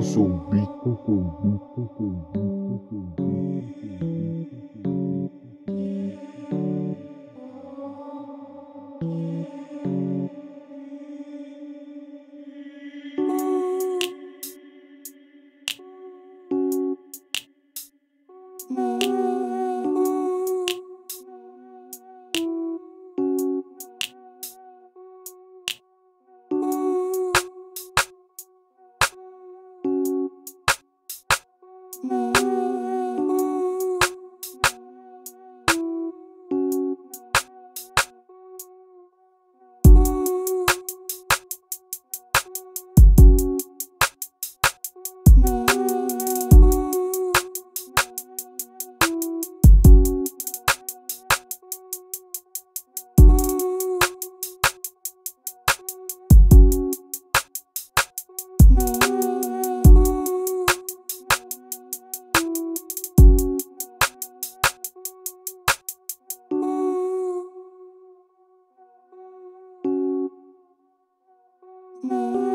zumbi, zumbi, zumbi, Mm-hmm. Música